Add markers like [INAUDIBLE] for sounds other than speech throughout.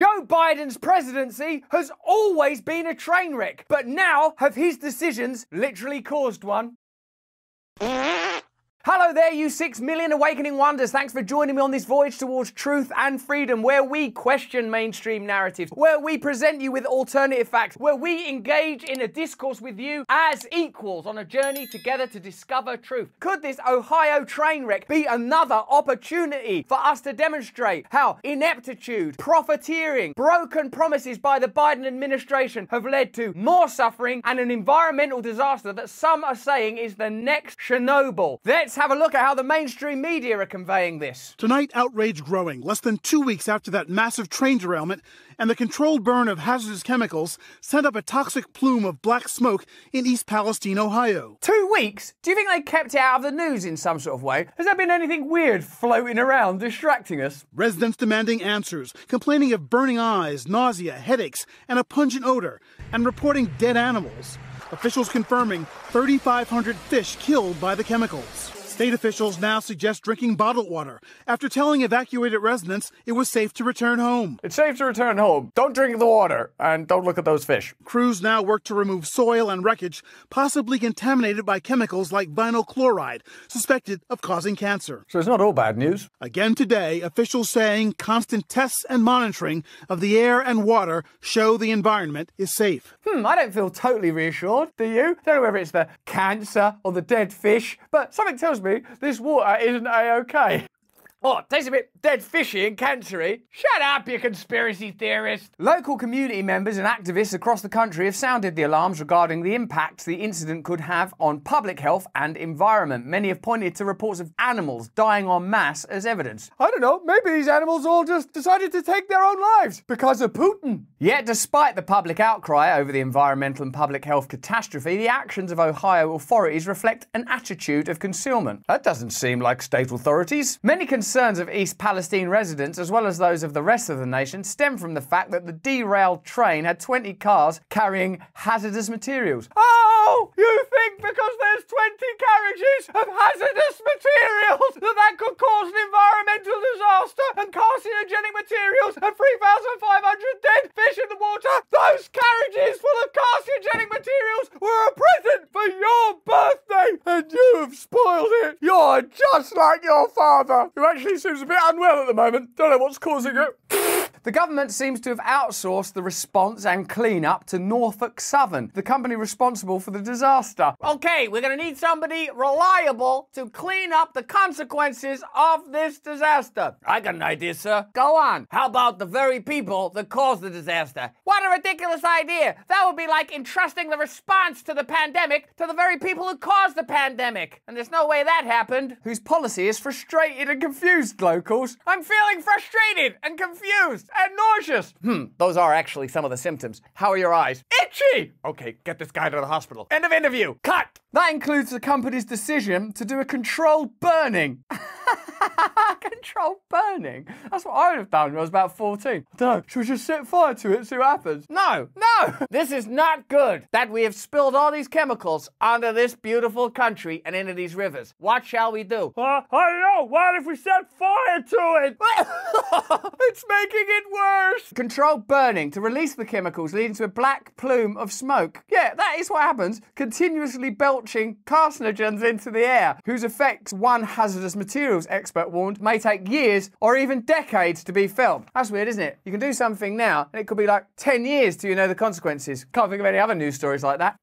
Joe Biden's presidency has always been a train wreck, but now have his decisions literally caused one? Hello there, you six million awakening wonders. Thanks for joining me on this voyage towards truth and freedom, where we question mainstream narratives, where we present you with alternative facts, where we engage in a discourse with you as equals on a journey together to discover truth. Could this Ohio train wreck be another opportunity for us to demonstrate how ineptitude, profiteering, broken promises by the Biden administration have led to more suffering and an environmental disaster that some are saying is the next Chernobyl? Let's have a look at how the mainstream media are conveying this. Tonight, outrage growing, less than two weeks after that massive train derailment and the controlled burn of hazardous chemicals sent up a toxic plume of black smoke in East Palestine, Ohio. Two weeks? Do you think they kept it out of the news in some sort of way? Has there been anything weird floating around distracting us? Residents demanding answers, complaining of burning eyes, nausea, headaches, and a pungent odor, and reporting dead animals. Officials confirming 3,500 fish killed by the chemicals. State officials now suggest drinking bottled water after telling evacuated residents it was safe to return home. It's safe to return home. Don't drink the water and don't look at those fish. Crews now work to remove soil and wreckage possibly contaminated by chemicals like vinyl chloride, suspected of causing cancer. So it's not all bad news. Again today, officials saying constant tests and monitoring of the air and water show the environment is safe. Hmm, I don't feel totally reassured, do you? Don't know whether it's the cancer or the dead fish, but something tells me this water isn't a-okay. Oh, tastes a bit dead fishy and cancery. Shut up, you conspiracy theorist. Local community members and activists across the country have sounded the alarms regarding the impact the incident could have on public health and environment. Many have pointed to reports of animals dying en masse as evidence. I don't know, maybe these animals all just decided to take their own lives because of Putin. Yet, despite the public outcry over the environmental and public health catastrophe, the actions of Ohio authorities reflect an attitude of concealment. That doesn't seem like state authorities. Many concerns of East Palestine residents, as well as those of the rest of the nation, stem from the fact that the derailed train had 20 cars carrying hazardous materials. Oh, you think because there's 20 carriages of hazardous materials that that could cause an environmental disaster and carcinogenic materials and 3,500 dead fish in the water? Those carriages full of carcinogenic materials were a present for your birthday and you have spoiled it. You're just like your father, who actually seems a bit unwell at the moment. Don't know what's causing it. The government seems to have outsourced the response and clean-up to Norfolk Southern, the company responsible for the disaster. Okay, we're going to need somebody reliable to clean up the consequences of this disaster. I got an idea, sir. Go on. How about the very people that caused the disaster? What a ridiculous idea. That would be like entrusting the response to the pandemic to the very people who caused the pandemic. And there's no way that happened. Whose policy has frustrated and confused locals. I'm feeling frustrated and confused and nauseous. Hmm, those are actually some of the symptoms. How are your eyes? Itchy! Okay, get this guy to the hospital. End of interview. Cut! That includes the company's decision to do a controlled burning. [LAUGHS] controlled burning? That's what I would have done when I was about 14. I don't know. Should we just set fire to it and see what happens? No, no! [LAUGHS] This is not good that we have spilled all these chemicals onto this beautiful country and into these rivers. What shall we do? Uh, I don't know. What if we set fire to it? [LAUGHS] it's making it worse. Controlled burning to release the chemicals leading to a black plume of smoke. Yeah, that is what happens. Continuously belching carcinogens into the air, whose effects one hazardous materials expert warned may take years or even decades to be felt. That's weird, isn't it? You can do something now and it could be like 10 years till you know the consequences. Can't think of any other news stories like that.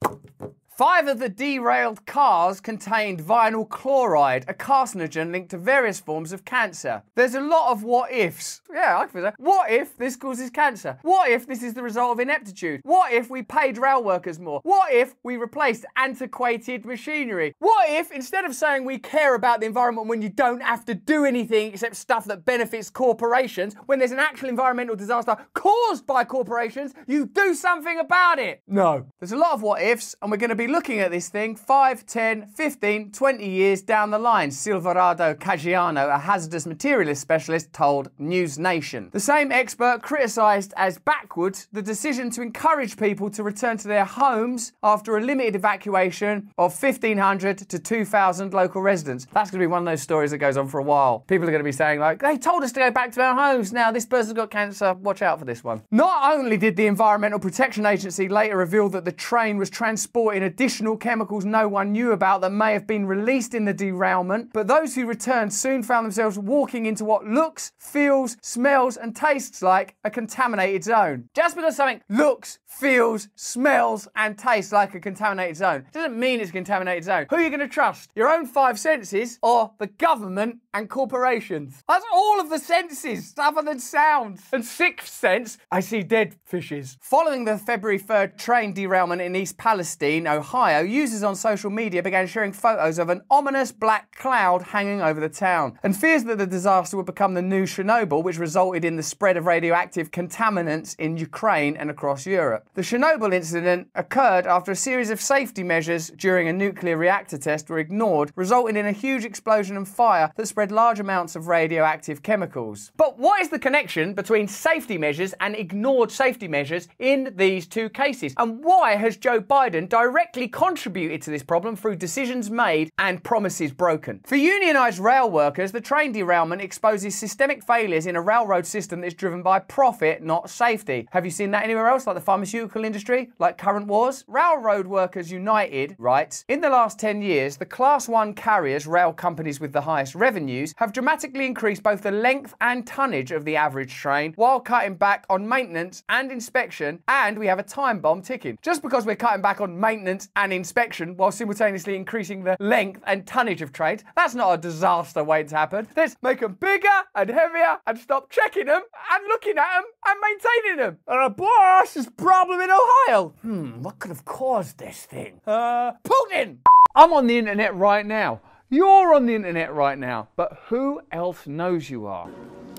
Five of the derailed cars contained vinyl chloride, a carcinogen linked to various forms of cancer. There's a lot of what ifs. Yeah, I can that. What if this causes cancer? What if this is the result of ineptitude? What if we paid rail workers more? What if we replaced antiquated machinery? What if instead of saying we care about the environment when you don't have to do anything except stuff that benefits corporations, when there's an actual environmental disaster caused by corporations, you do something about it? No. There's a lot of what ifs, and we're going to be be looking at this thing 5, 10, 15, 20 years down the line, Silverio Caggiano, a hazardous materialist specialist, told News Nation. The same expert criticised as backwards the decision to encourage people to return to their homes after a limited evacuation of 1,500 to 2,000 local residents. That's going to be one of those stories that goes on for a while. People are going to be saying, like, they told us to go back to our homes. Now this person's got cancer. Watch out for this one. Not only did the Environmental Protection Agency later reveal that the train was transporting additional chemicals no one knew about that may have been released in the derailment, but those who returned soon found themselves walking into what looks, feels, smells, and tastes like a contaminated zone. Just because something looks, feels, smells, and tastes like a contaminated zone It doesn't mean it's a contaminated zone. Who are you going to trust? Your own five senses or the government and corporations? That's all of the senses, other than sounds. And sixth sense, I see dead fishes. Following the February 3rd train derailment in East Palestine, Ohio, users on social media began sharing photos of an ominous black cloud hanging over the town, and fears that the disaster would become the new Chernobyl, which resulted in the spread of radioactive contaminants in Ukraine and across Europe. The Chernobyl incident occurred after a series of safety measures during a nuclear reactor test were ignored, resulting in a huge explosion and fire that spread large amounts of radioactive chemicals. But what is the connection between safety measures and ignored safety measures in these two cases? And why has Joe Biden directly contributed to this problem through decisions made and promises broken? For unionised rail workers, the train derailment exposes systemic failures in a railroad system that is driven by profit, not safety. Have you seen that anywhere else, like the pharmaceutical industry, like current wars? Railroad Workers United writes In the last 10 years, the Class 1 carriers, rail companies with the highest revenues, have dramatically increased both the length and tonnage of the average train while cutting back on maintenance and inspection, and we have a time bomb ticking. Just because we're cutting back on maintenance and inspection while simultaneously increasing the length and tonnage of trains, that's not a disaster waiting to happen. Let's make them bigger and heavier and stop checking them and looking at them and maintaining them. And a boss is problem in Ohio. Hmm, what could have caused this thing? Uh, Putin! I'm on the internet right now. You're on the internet right now. But who else knows you are?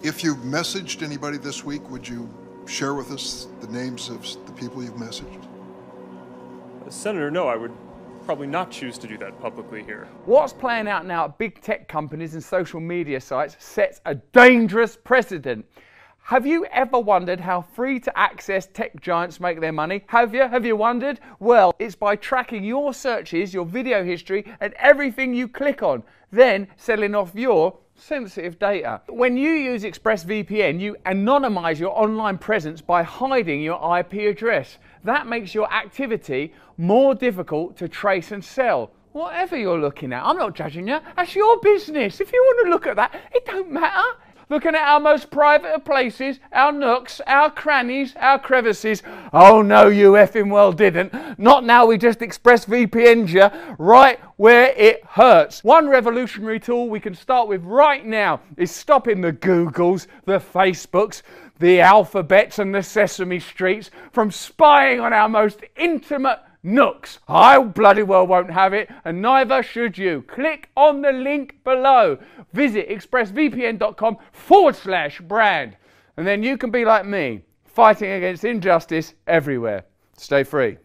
If you've messaged anybody this week, would you share with us the names of the people you've messaged? Senator, no, I would probably not choose to do that publicly here. What's playing out now at big tech companies and social media sites sets a dangerous precedent. Have you ever wondered how free to access tech giants make their money? Have you? Have you wondered? Well, it's by tracking your searches, your video history, and everything you click on, then selling off your sensitive data. When you use ExpressVPN, you anonymize your online presence by hiding your IP address. That makes your activity more difficult to trace and sell. Whatever you're looking at, I'm not judging you. That's your business. If you want to look at that, it don't matter looking at our most private of places, our nooks, our crannies, our crevices. Oh no, you effing well didn't. Not now we just ExpressVPN'd you right where it hurts. One revolutionary tool we can start with right now is stopping the Googles, the Facebooks, the Alphabets and the Sesame Streets from spying on our most intimate nooks. I bloody well won't have it, and neither should you. Click on the link below. Visit expressvpn.com forward slash brand. And then you can be like me, fighting against injustice everywhere. Stay free.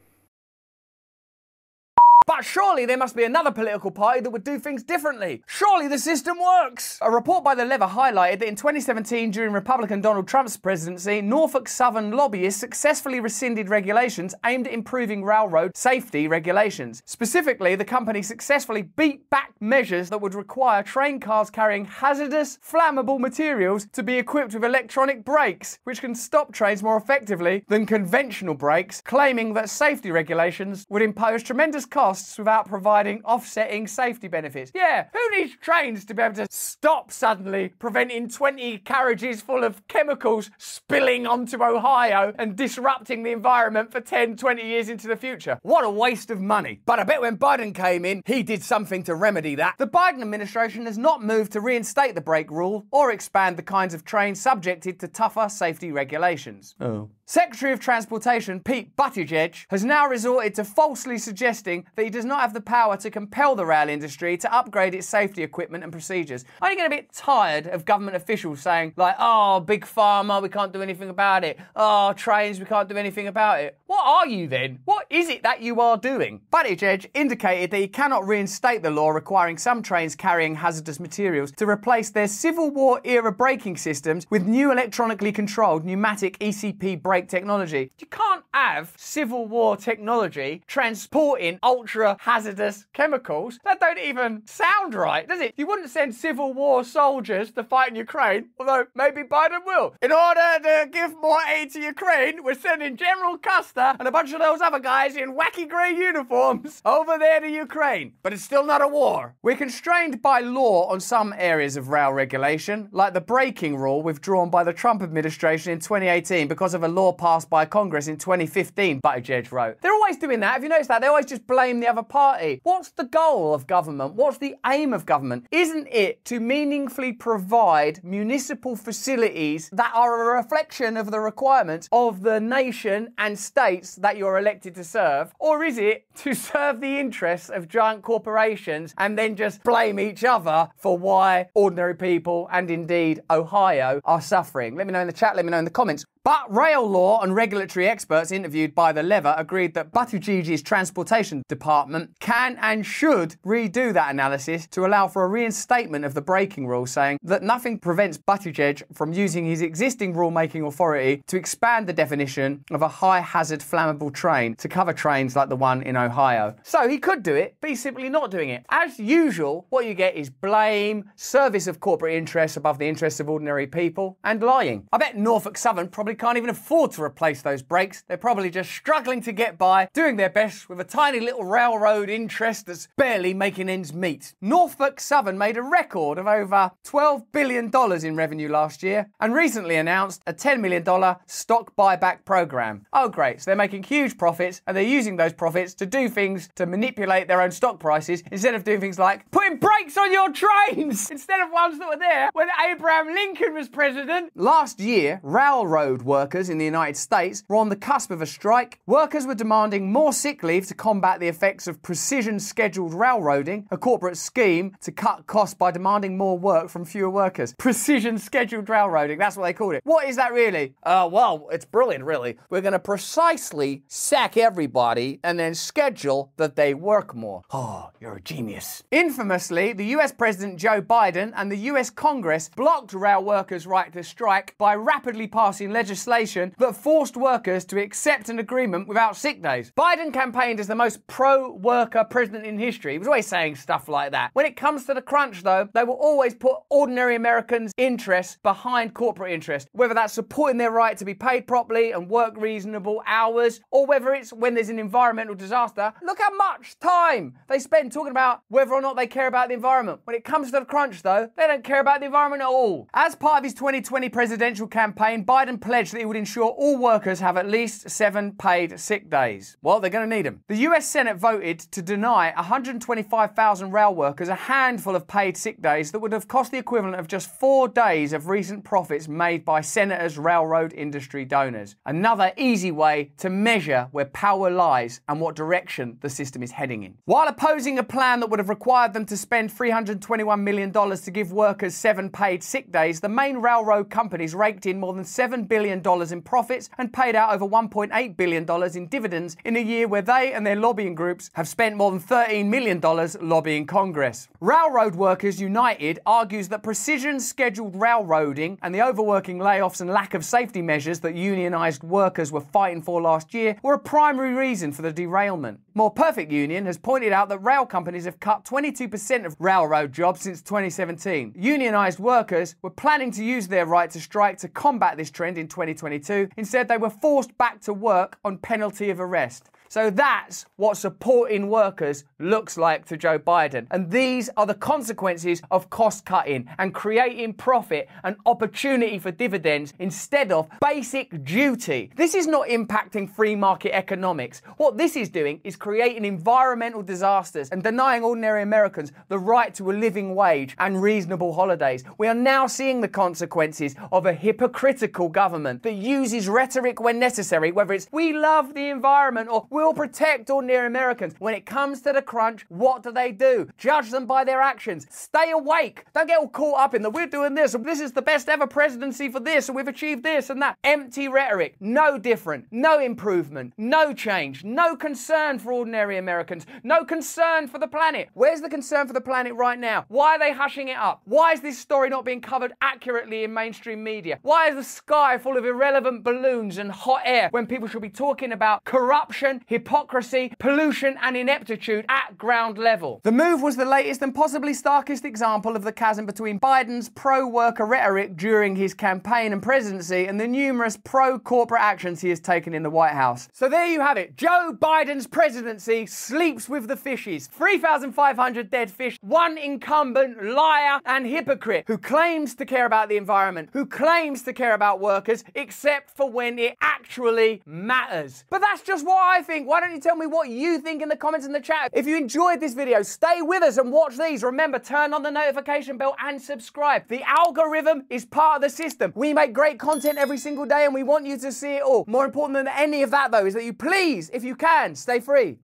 Surely there must be another political party that would do things differently. Surely the system works. A report by The Lever highlighted that in 2017, during Republican Donald Trump's presidency, Norfolk Southern lobbyists successfully rescinded regulations aimed at improving railroad safety regulations. Specifically, the company successfully beat back measures that would require train cars carrying hazardous, flammable materials to be equipped with electronic brakes, which can stop trains more effectively than conventional brakes, claiming that safety regulations would impose tremendous costs without providing offsetting safety benefits. Yeah, who needs trains to be able to stop suddenly, preventing 20 carriages full of chemicals spilling onto Ohio and disrupting the environment for 10, 20 years into the future? What a waste of money. But I bet when Biden came in, he did something to remedy that. The Biden administration has not moved to reinstate the brake rule or expand the kinds of trains subjected to tougher safety regulations. Oh. Secretary of Transportation Pete Buttigieg has now resorted to falsely suggesting that he does not have the power to compel the rail industry to upgrade its safety equipment and procedures. Are you getting a bit tired of government officials saying, like, oh, big pharma, we can't do anything about it. Oh, trains, we can't do anything about it. What are you then? What is it that you are doing? Buttigieg indicated that he cannot reinstate the law requiring some trains carrying hazardous materials to replace their Civil War era braking systems with new electronically controlled pneumatic ECP brake technology. You can't have Civil War technology transporting ultra hazardous chemicals. That don't even sound right, does it? You wouldn't send Civil War soldiers to fight in Ukraine, although maybe Biden will. In order to give more aid to Ukraine, we're sending General Custer and a bunch of those other guys in wacky grey uniforms [LAUGHS] over there to Ukraine. But it's still not a war. We're constrained by law on some areas of rail regulation, like the braking rule withdrawn by the Trump administration in 2018 because of a law passed by Congress in 2015, Buttigieg wrote. They're always doing that. Have you noticed that? They always just blame the other party. What's the goal of government? What's the aim of government? Isn't it to meaningfully provide municipal facilities that are a reflection of the requirements of the nation and states that you're elected to serve? Or is it to [LAUGHS] serve the interests of giant corporations and then just blame each other for why ordinary people and indeed Ohio are suffering? Let me know in the chat, let me know in the comments. But rail law and regulatory experts interviewed by The Lever agreed that Buttigieg's transportation department can and should redo that analysis to allow for a reinstatement of the braking rule, saying that nothing prevents Buttigieg from using his existing rulemaking authority to expand the definition of a high hazard flammable train to cover trains like the one in Ohio. So he could do it, but he's simply not doing it. As usual, what you get is blame, service of corporate interests above the interests of ordinary people, and lying. I bet Norfolk Southern probably can't even afford to replace those brakes. They're probably just struggling to get by, doing their best with a tiny little railroad interest that's barely making ends meet. Norfolk Southern made a record of over $12 billion in revenue last year and recently announced a $10 million stock buyback program. Oh, great. So they're making huge profits and they're using those profits to do things to manipulate their own stock prices instead of doing things like putting brakes on your trains [LAUGHS] instead of ones that were there when Abraham Lincoln was president. Last year, railroad workers in the United States were on the cusp of a strike. Workers were demanding more sick leave to combat the effects of precision scheduled railroading, a corporate scheme to cut costs by demanding more work from fewer workers. Precision scheduled railroading, that's what they called it. What is that really? Uh, well, it's brilliant, really. We're going to precisely sack everybody and then schedule that they work more. Oh, you're a genius. Infamously, the US President Joe Biden and the US Congress blocked rail workers' right to strike by rapidly passing legislation that forced workers to accept an agreement without sick days. Biden campaigned as the most pro worker president in history. He was always saying stuff like that. When it comes to the crunch, though, they will always put ordinary Americans' interests behind corporate interests, whether that's supporting their right to be paid properly and work reasonable hours, or whether it's when there's an environmental disaster. Look how much time they spend talking about whether or not they care about the environment. When it comes to the crunch, though, they don't care about the environment at all. As part of his 2020 presidential campaign, Biden pledged that he would ensure all workers have at least seven paid sick days. Well, they're going to need them. The US Senate voted to deny 125,000 rail workers a handful of paid sick days that would have cost the equivalent of just four days of recent profits made by senators' railroad industry donors. Another easy way to measure where power lies and what direction the system is heading in. While opposing a plan that would have required them to spend $321 million to give workers seven paid sick days, the main railroad companies raked in more than $7 billion in profits and paid out over $1.8 billion in dividends in a year where they and their lobbying groups have spent more than $13 million lobbying Congress. Railroad Workers United argues that precision scheduled railroading and the overworking layoffs and lack of safety measures that unionised workers were fighting for last year were a primary reason for the derailment. More Perfect Union has pointed out that rail companies have cut 22% of railroad jobs since 2017. Unionised workers were planning to use their right to strike to combat this trend in 2022. Instead, they were forced back to work on penalty of arrest. So that's what supporting workers looks like to Joe Biden. And these are the consequences of cost cutting and creating profit and opportunity for dividends instead of basic duty. This is not impacting free market economics. What this is doing is creating environmental disasters and denying ordinary Americans the right to a living wage and reasonable holidays. We are now seeing the consequences of a hypocritical government that uses rhetoric when necessary, whether it's we love the environment or we'll will protect ordinary Americans. When it comes to the crunch, what do they do? Judge them by their actions. Stay awake. Don't get all caught up in the we're doing this, and this is the best ever presidency for this, and we've achieved this and that. Empty rhetoric. No different. No improvement. No change. No concern for ordinary Americans. No concern for the planet. Where's the concern for the planet right now? Why are they hushing it up? Why is this story not being covered accurately in mainstream media? Why is the sky full of irrelevant balloons and hot air when people should be talking about corruption, hypocrisy, pollution, and ineptitude at ground level? The move was the latest and possibly starkest example of the chasm between Biden's pro worker rhetoric during his campaign and presidency and the numerous pro corporate actions he has taken in the White House. So there you have it. Joe Biden's presidency sleeps with the fishes. 3,500 dead fish, one incumbent liar and hypocrite who claims to care about the environment, who claims to care about workers, except for when it actually matters. But that's just what I think. Why don't you tell me what you think in the comments in the chat? If you enjoyed this video, stay with us and watch these. Remember, turn on the notification bell and subscribe. The algorithm is part of the system. We make great content every single day and we want you to see it all. More important than any of that, though, is that you please, if you can, stay free.